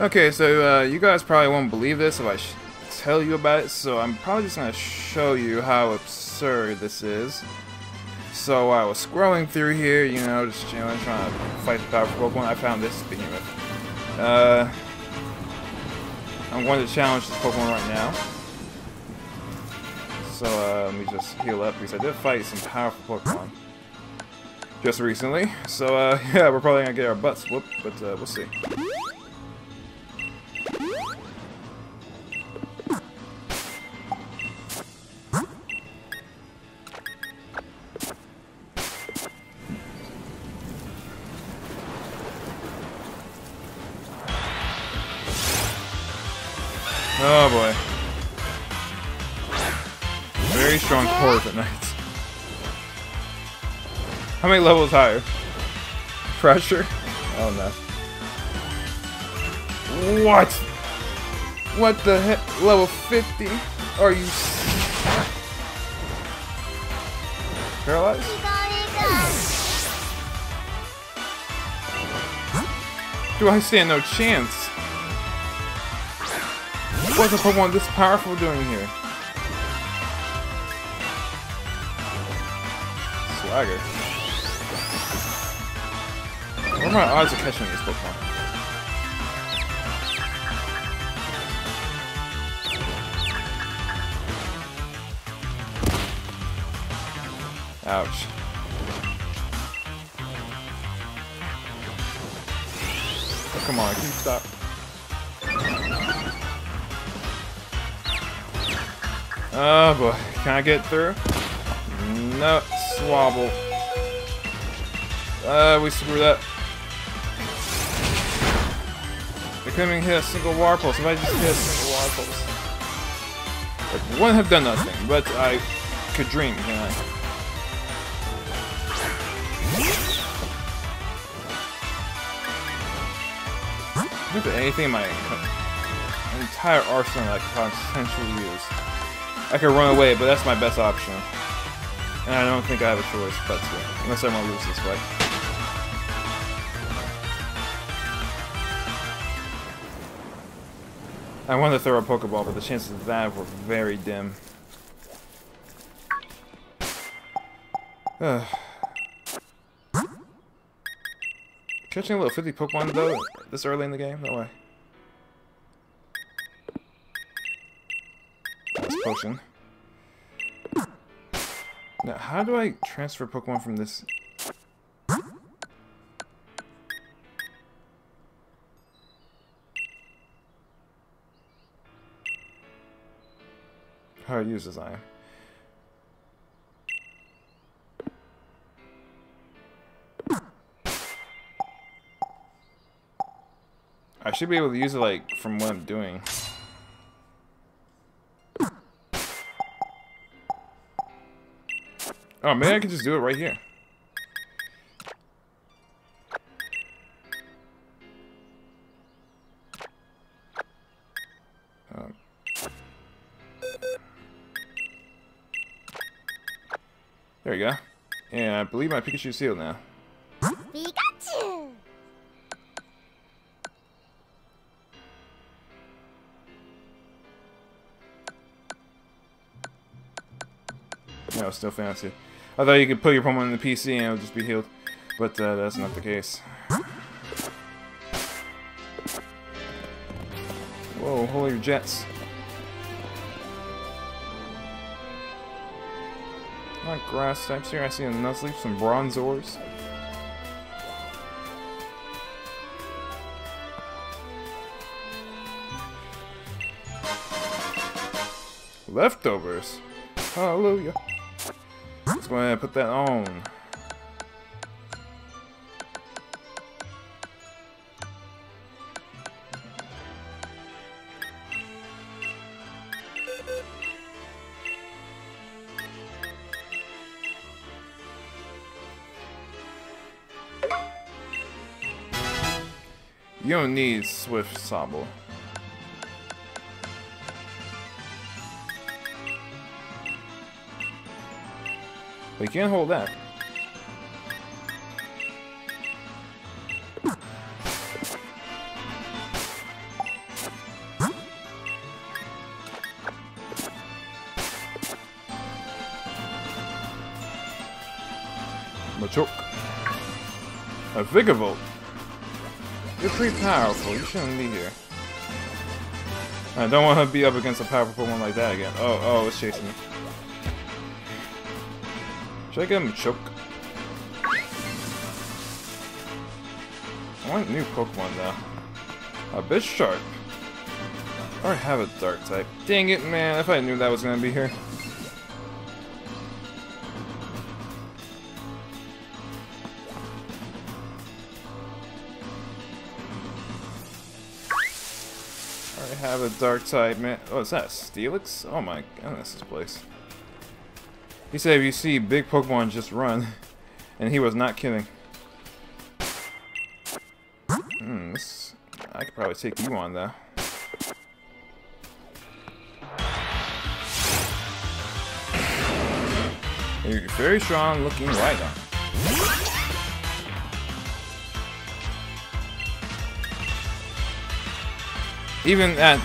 Okay, so uh, you guys probably won't believe this if I tell you about it, so I'm probably just going to show you how absurd this is. So I was scrolling through here, you know, just chilling, trying to fight the powerful Pokemon. I found this behemoth. Uh, I'm going to challenge this Pokemon right now. So uh, let me just heal up because I did fight some powerful Pokemon just recently. So uh, yeah, we're probably gonna get our butts whooped, but uh, we'll see. Levels higher? Pressure? Oh no. What? What the heck? Level 50? Are you paralyzed? Do I stand no chance? What's a Pokemon this powerful doing here? Swagger. My eyes are catching this Pokemon? Ouch. Oh, come on, can you stop? Oh boy, can I get through? No, Sobble. Uh, we screwed up. Couldn't even hit a single war pulse. If I just hit a single war pulse. Like, wouldn't have done nothing, but I could dream, can I? If anything in my entire arsenal I could potentially use. I could run away, but that's my best option. And I don't think I have a choice but to, unless I want to lose this fight. I wanted to throw a Pokeball, but the chances of that were very dim. Catching a little 50 Pokemon though, this early in the game? No way. That's potion. Now, how do I transfer Pokemon from this? How do I use this? I should be able to use it, like, from what I'm doing. Oh, maybe I can just do it right here. And I believe my Pikachu's sealed now. Pikachu! No, still fancy. I thought you could put your Pokemon in the PC and it would just be healed. But uh, that's not the case. Whoa, hold your jets. Not grass types here. I see a Nuzleaf, some Bronzors. Leftovers. Hallelujah. Let's go ahead and put that on. You don't need Swift Sable. But you can't hold that. Machoke. A Vikavolt. You're pretty powerful. You shouldn't be here. I don't want to be up against a powerful one like that again. Oh, oh, it's chasing me. Should I get him a choke? I want new Pokemon now. A Bisharp. I already have a Dark type. Dang it, man. If I knew that was going to be here. Have a dark type, man. Oh, is that Steelix? Oh my goodness, this place. He said if you see big Pokemon, just run. And he was not kidding. Hmm, this, I could probably take you on, though. You're very strong looking right on. Even at...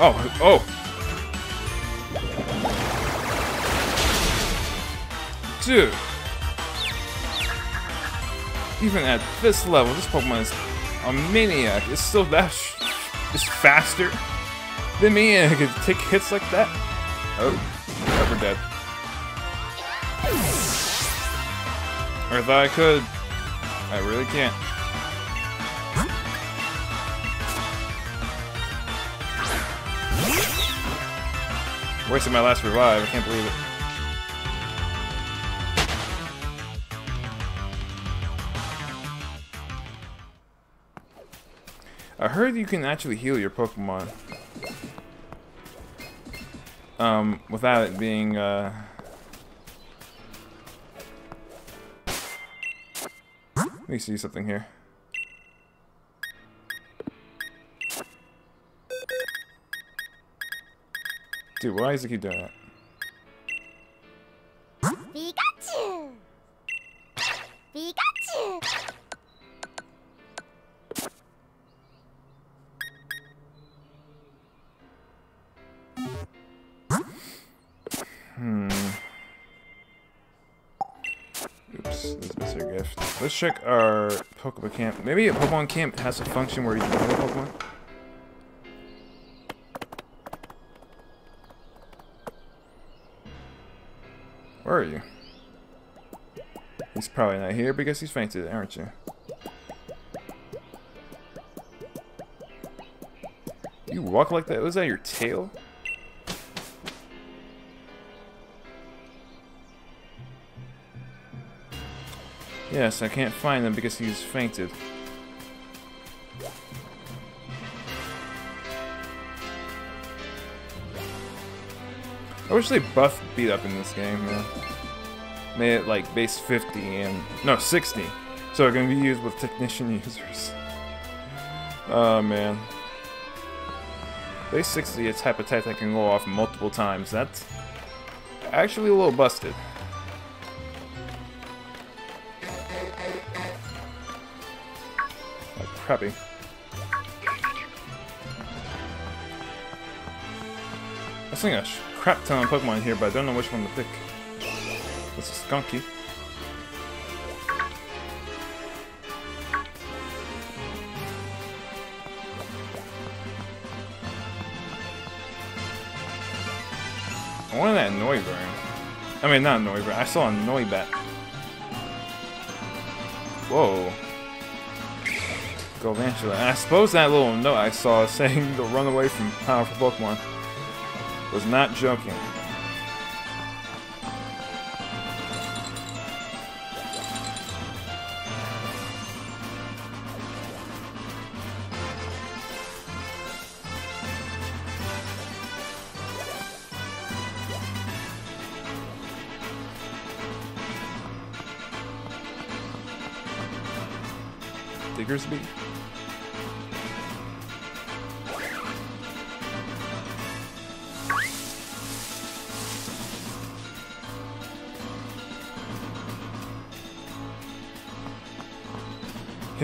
Oh, oh! Dude! Even at this level, this Pokemon is a maniac. It's still that... It's faster than me and it can take hits like that. Oh, we're dead. Or I thought I could. I really can't. Wasted my last revive, I can't believe it. I heard you can actually heal your Pokemon. Um, without it being, uh... Let me see something here. Dude, why does he keep doing that? Pikachu! Pikachu! Hmm. Oops, this is a gift. Let's check our Pokemon camp. Maybe a Pokemon camp has a function where you can heal Pokemon? Are you? He's probably not here because he's fainted, aren't you? You walk like that? Was that your tail? Yes, I can't find him because he's fainted. I wish they buffed beat up in this game, man. Made it like base 50 and no 60, so it can be used with technician users. Oh man. Base 60 a type of attack that can go off multiple times. That's actually a little busted. Like crappy. I think I crap ton of Pokemon here, but I don't know which one to pick. This is Stunky. I wanted that Noivern. I mean, not Noivern. I saw a Noibat. Whoa. Galvantula. And I suppose that little note I saw saying to run away from powerful Pokemon was not joking. Diggersby?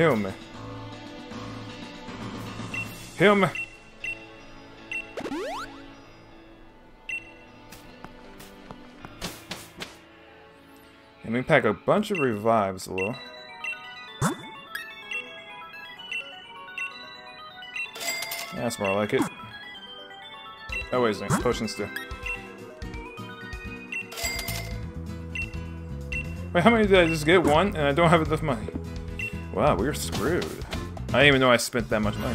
Heal me. Heal me. Pack a bunch of revives, a little. That's more like it. Oh wait, there's potions too. Wait, how many did I just get? One? And I don't have enough money. Wow, we're screwed. I didn't even know I spent that much money.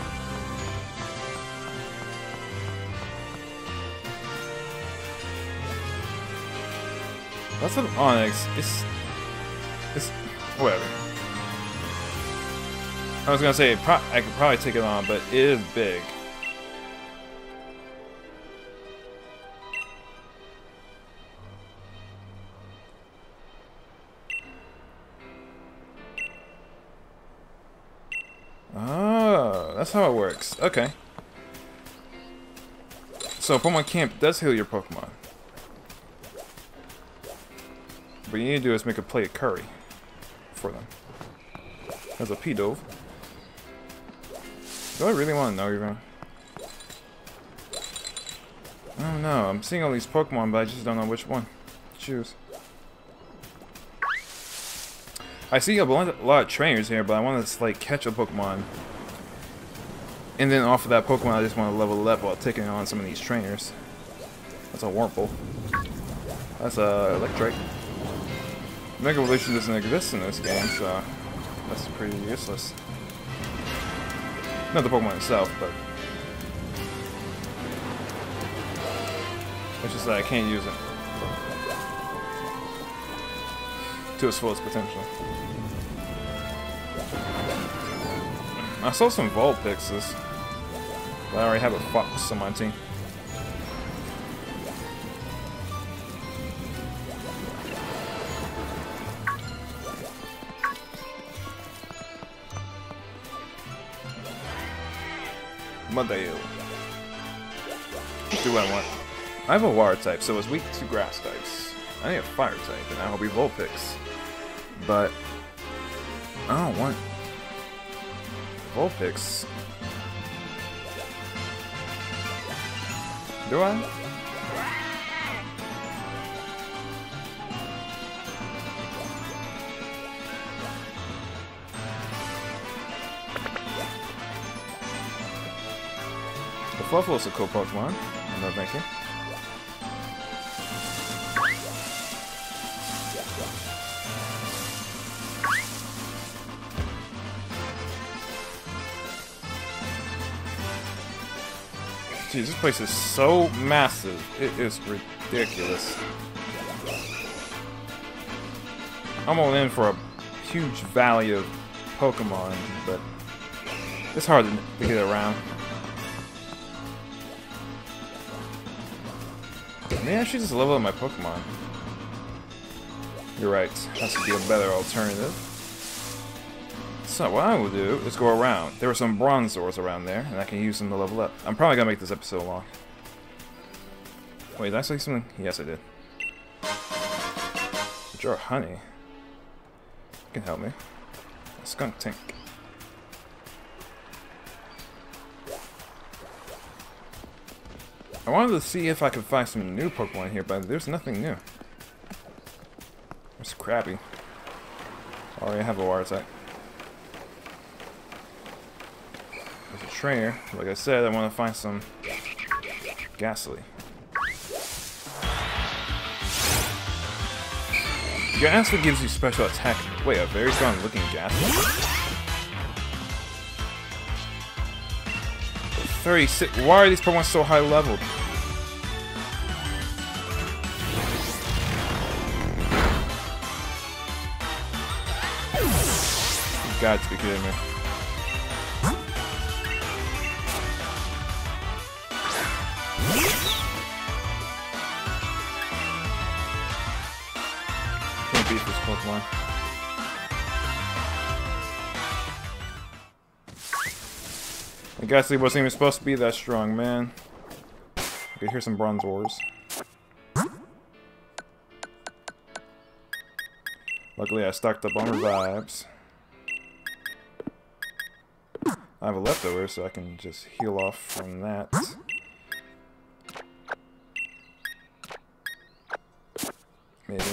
That's an Onix. It's... It's... Whatever. I was gonna say, I could probably take it on, but it is big. That's how it works. Okay. So Pokemon Camp does heal your Pokemon. What you need to do is make a plate of curry for them. As a Pidove. Do I really want to know even? I don't know. I'm seeing all these Pokemon, but I just don't know which one to choose. I see a lot of trainers here, but I want to like catch a Pokemon. And then off of that Pokemon, I just want to level up while taking on some of these trainers. That's a Wurmple. That's uh, a Electrike. Mega Evolution doesn't exist in this game, so that's pretty useless. Not the Pokemon itself, but... It's just that I can't use it. To its fullest potential. I saw some Vulpixes. I already have a Fox on my team. Modale. Do what I want. I have a water type, so it's weak to grass types. I need a fire type, and I will be Vulpix. But I don't want Vulpix. Do I? Fluffle's a cool Pokemon. No thank you. Jeez, this place is so massive. It is ridiculous. I'm all in for a huge valley of Pokemon, but it's hard to get around. Maybe I should just level up my Pokemon. You're right. Has to be a better alternative. So what I will do is go around. There are some Bronzors around there, and I can use them to level up. I'm probably gonna make this episode long. Wait, did I say something? Yes, I did. A jar of honey. You can help me. A Skuntank. I wanted to see if I could find some new Pokemon here, but there's nothing new. It's crappy. Already have a water type. There's a trainer. Like I said, I want to find some Gastly. Gastly gives you special attack. Wait, a very strong looking Gastly? 36. Why are these Pokemon so high leveled? Got to be kidding me. Pokemon. I guess he wasn't even supposed to be that strong, man. Okay, here's some Bronzors. Luckily, I stocked up on revives. I have a leftover, so I can just heal off from that. Maybe.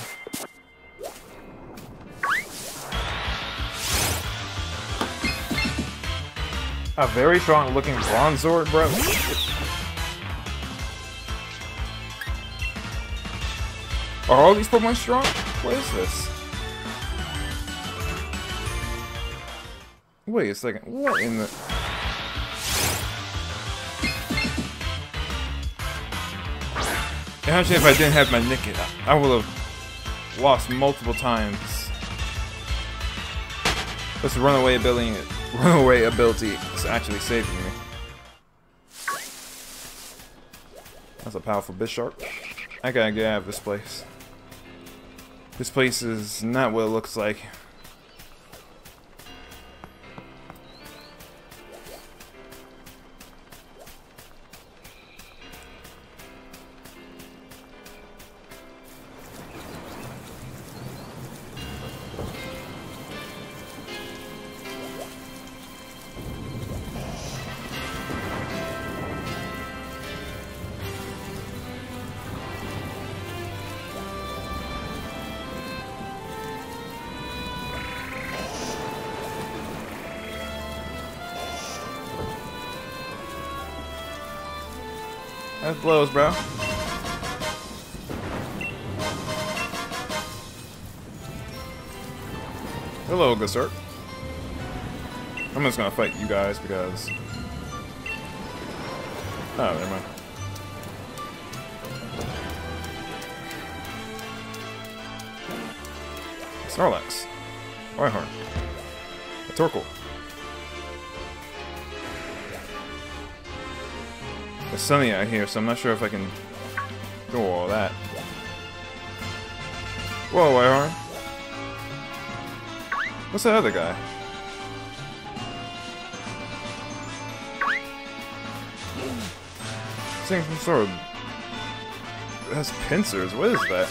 A very strong looking Bronzor, bro. Are all these Pokemon strong? What is this? Wait a second. What in the... Imagine if I didn't have my Nickit, I would have lost multiple times. This runaway ability, runaway ability is actually saving me. That's a powerful Bisharp. I gotta get out of this place. This place is not what it looks like. Blows, bro. Hello, Gusert. I'm just gonna fight you guys because... Oh, never mind. Snorlax. A Torkoal. It's sunny out here, so I'm not sure if I can do all that. Whoa, Rhyhorn. What's that other guy? Seeing some sort of... It has pincers. What is that?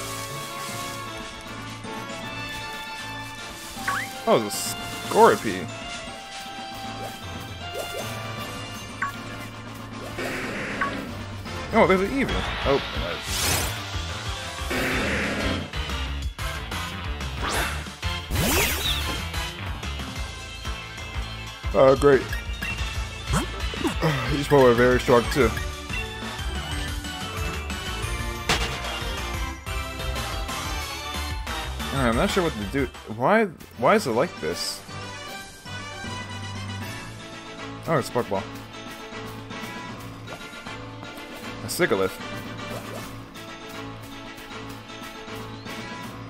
Oh, it's a Skorupi. Oh, there's an evil. Oh, Oh, uh, great. He's probably very strong too. I'm not sure what to do. Why? Why is it like this? Oh, it's Sparkball. A Sigilyph.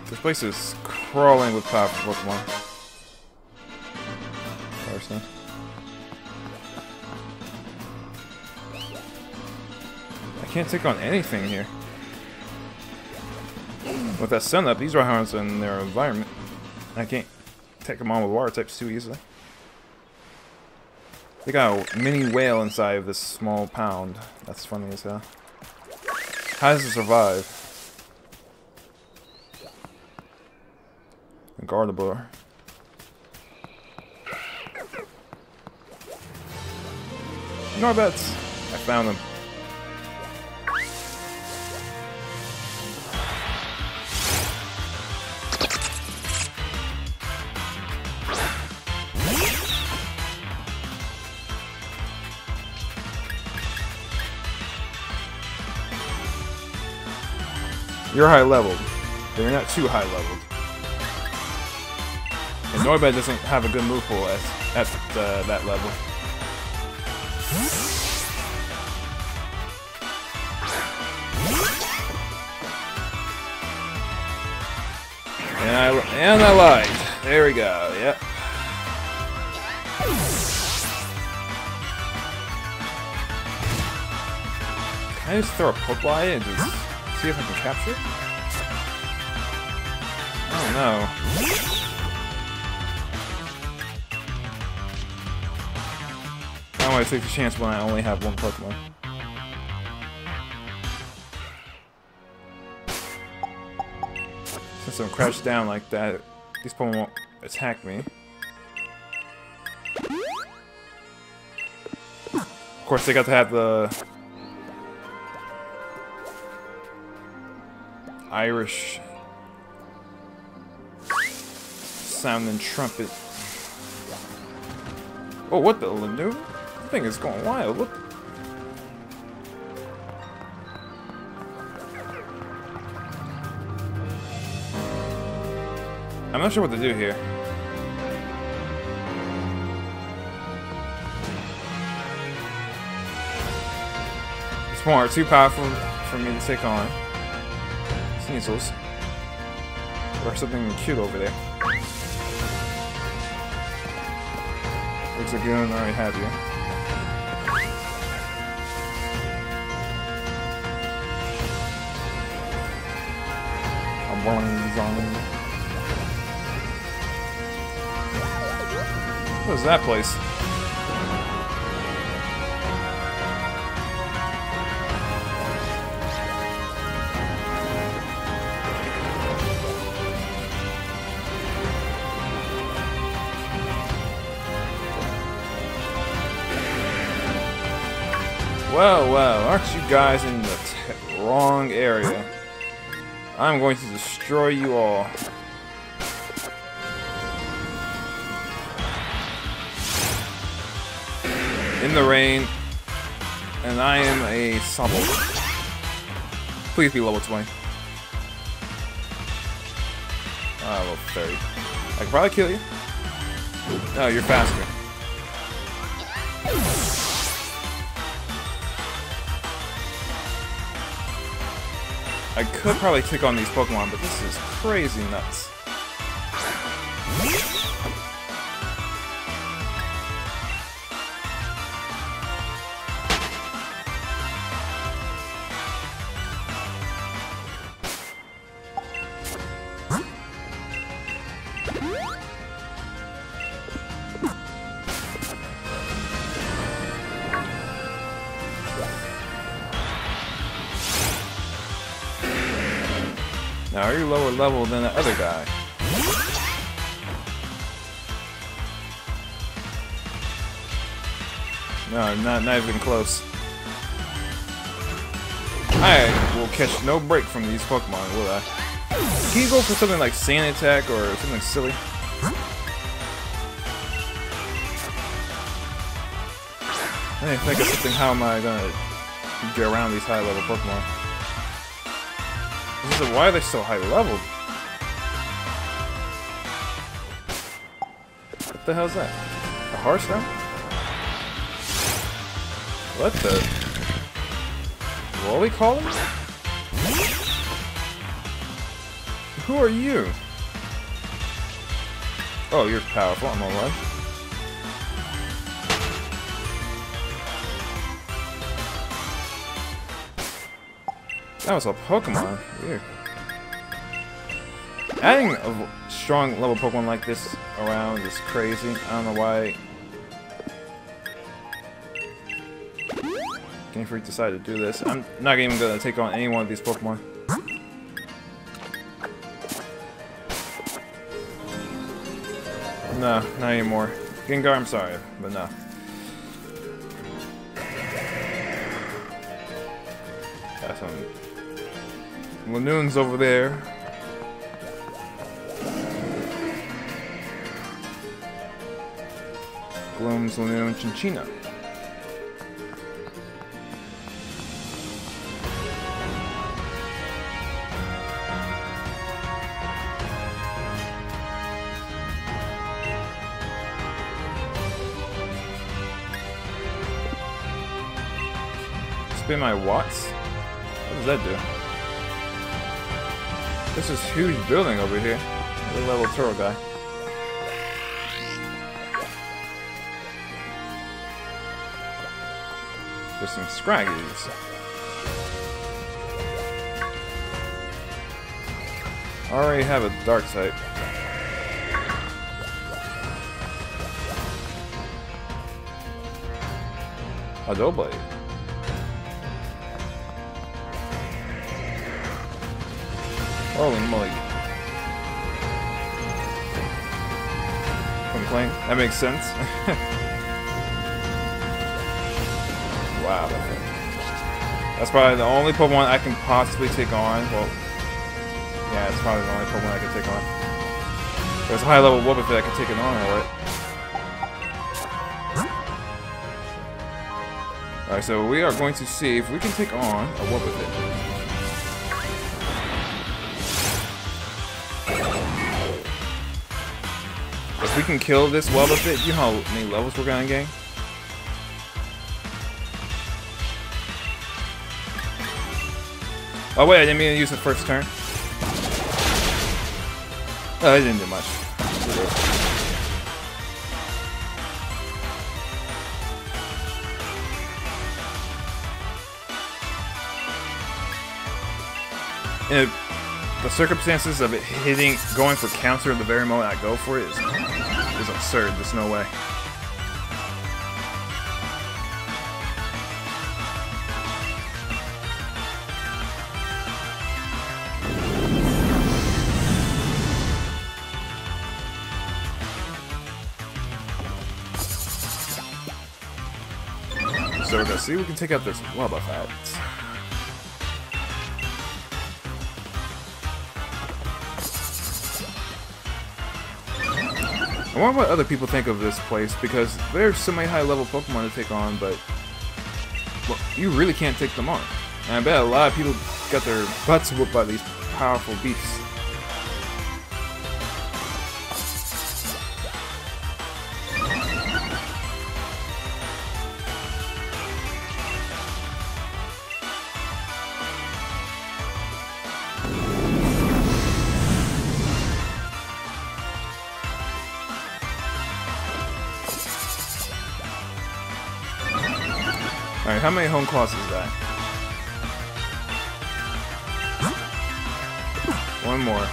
This place is crawling with powerful Pokemon. Person. I can't take on anything here. With that sun up, these Rhyhorns in their environment. I can't take them on with water types too easily. They got a mini whale inside of this small pound. That's funny as hell. How does it survive? Gardevoir. Noibats! I found them. You're high leveled, you're not too high leveled. And Noibat doesn't have a good move pool at, at uh, that level. And I, and I lied. There we go, yep. Can I just throw a Pokeball and just see if I can capture it? Oh no. I don't want to take the chance when I only have one Pokemon. Since I'm crouched down like that, these Pokemon won't attack me. Of course, they got to have the Irish sounding trumpet. Oh, what the Lanu? thing is going wild. Look. I'm not sure what to do here. This one are too powerful for me to take on. Sneasels. Or something cute over there. Looks like you don't already have you. I'm rolling. What is that place? Guys in the wrong area? I'm going to destroy you all. In the rain, and I am a Sobble. Please be level 20. Ah, level 30. I can probably kill you. No, you're faster. I could probably take on these Pokemon, but this is crazy nuts. Level than the other guy? No, not, not even close. I will catch no break from these Pokemon, will I? Can you go for something like Sand Attack or something silly? I think of something, how am I gonna get around these high level Pokemon? Why are they so high leveled? What the hell's that? A Hearthstone? What the? What are we calling? Who are you? Oh, you're powerful, I'm alright. That was a Pokemon. Weird. Adding a strong level Pokemon like this around is crazy. I don't know why Game Freak decided to do this. I'm not even gonna take on any one of these Pokemon. No, not anymore. Gengar, I'm sorry, but no. Lanoons over there. Gloom's Lanoon Chinchina. Spin my watts? What does that do? This is huge building over here. Level turtle guy. There's some Scraggies. already have a dark type. A Doublade. Holy moly. From That makes sense. wow. That's probably the only Pokemon I can possibly take on. Well, yeah, it's probably the only Pokemon I can take on. There's a high level Wobbuffet I can take it on, alright. Alright, so we are going to see if we can take on a Wobbuffet. We can kill this Wobbuffet, you know how many levels we're gonna gain? Oh wait, I didn't mean to use the first turn. Oh, I didn't do much. And the circumstances of it hitting, going for counter at the very moment I go for it is, is absurd. There's no way. So we're gonna see we can take out this Wobbuffet. I wonder what other people think of this place, because there's so many high-level Pokemon to take on, but well, you really can't take them on. And I bet a lot of people got their butts whooped by these powerful beasts. How many Hone Claws is that? One more.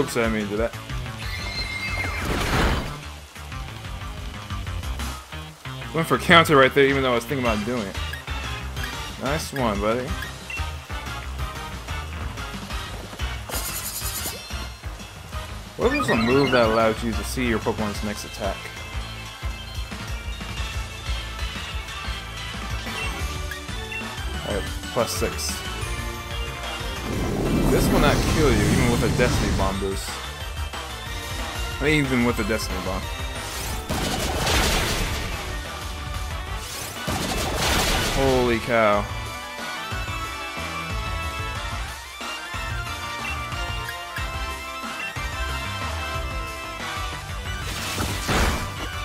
Oops, I didn't mean to do that. Went for counter right there, even though I was thinking about doing it. Nice one, buddy. What was a move that allows you to see your Pokemon's next attack? Plus six. This will not kill you, even with a Destiny Bomb boost. Even with a Destiny Bomb. Holy cow.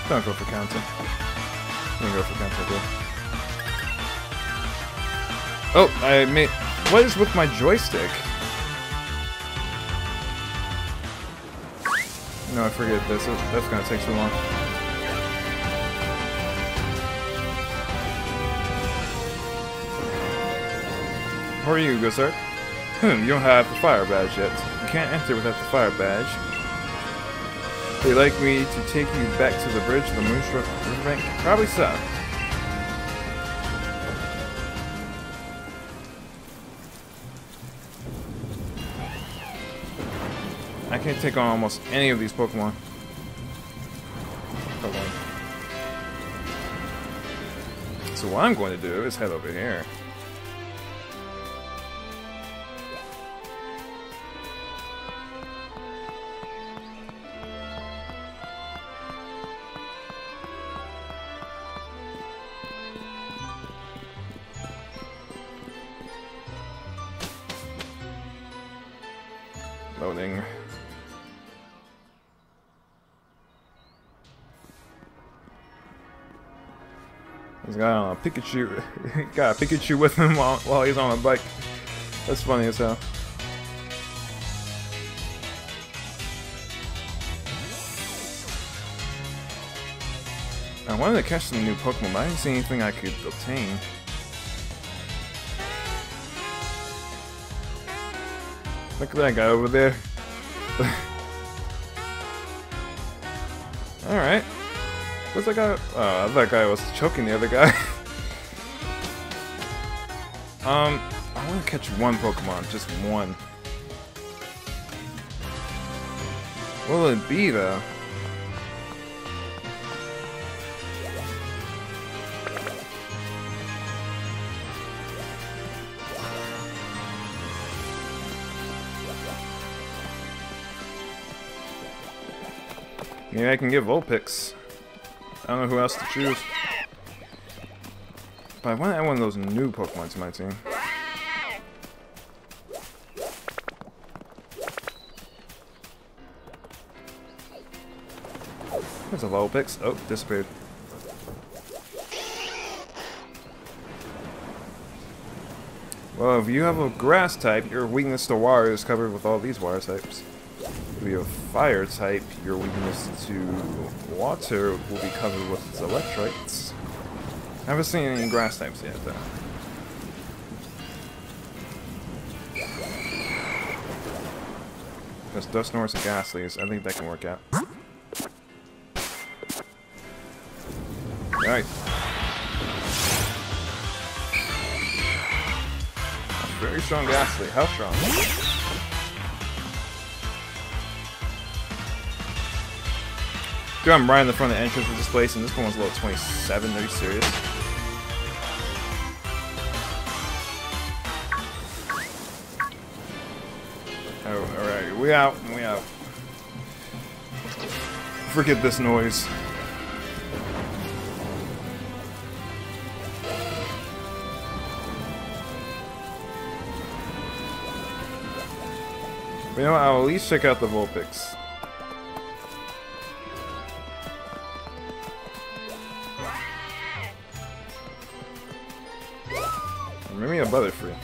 Don't go for counter. I'm go for counter, dude. Oh, I made. What is with my joystick? No, I forget this. That's gonna take too long. How are you, good sir? Hmm, you don't have the fire badge yet. You can't enter without the fire badge. Would you like me to take you back to the bridge the Motostoke Riverbank? Probably so. I can take on almost any of these Pokemon. Pokemon. So what I'm going to do is head over here. Loading. He's got a Pikachu. got a Pikachu with him while, while he's on a bike. That's funny as hell. I wanted to catch some new Pokemon, but I didn't see anything I could obtain. Look at that guy over there. Alright. What's that guy? Oh, that guy was choking the other guy. um, I want to catch one Pokemon, just one. What will it be, though? Maybe I can get Vulpix. I don't know who else to choose. But I want to add one of those new Pokemon to my team. There's a Vulpix. Oh, disappeared. Well, if you have a grass type, your weakness to water is covered with all these water types. If you have fire type, your weakness to water will be covered with its Electrikes. I haven't seen any grass types yet, though. There's Dusknoirs and Gastlies. I think that can work out. Alright. Very strong Gastly. How strong? Dude, I'm right in the front of the entrance of this place, and this one's level 27. Are you serious? Oh, alright. We out. We out. Forget this noise. You know what, I'll at least check out the Vulpix. A Butterfree.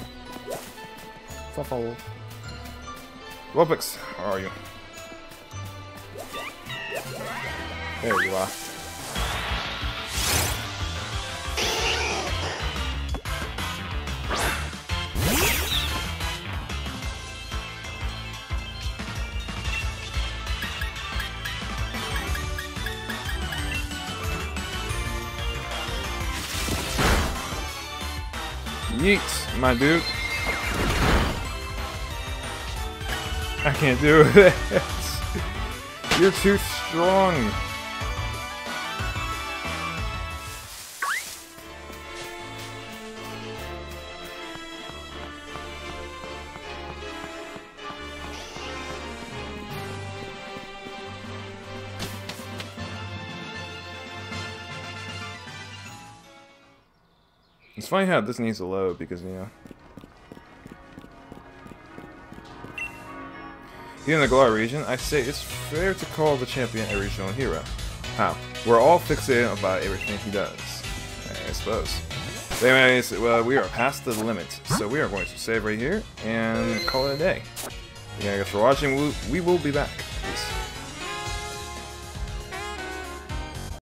Fuffle. Vulpix, how are you? There you are. Yeet, my dude. I can't do it. You're too strong. It's funny how this needs to load because, you know. Here in the Galar region, I say it's fair to call the champion a regional hero. How? We're all fixated about everything he does. I suppose. But anyways, well, we are past the limit, so we are going to save right here and call it a day. Thank you guys for watching. We will be back. Peace.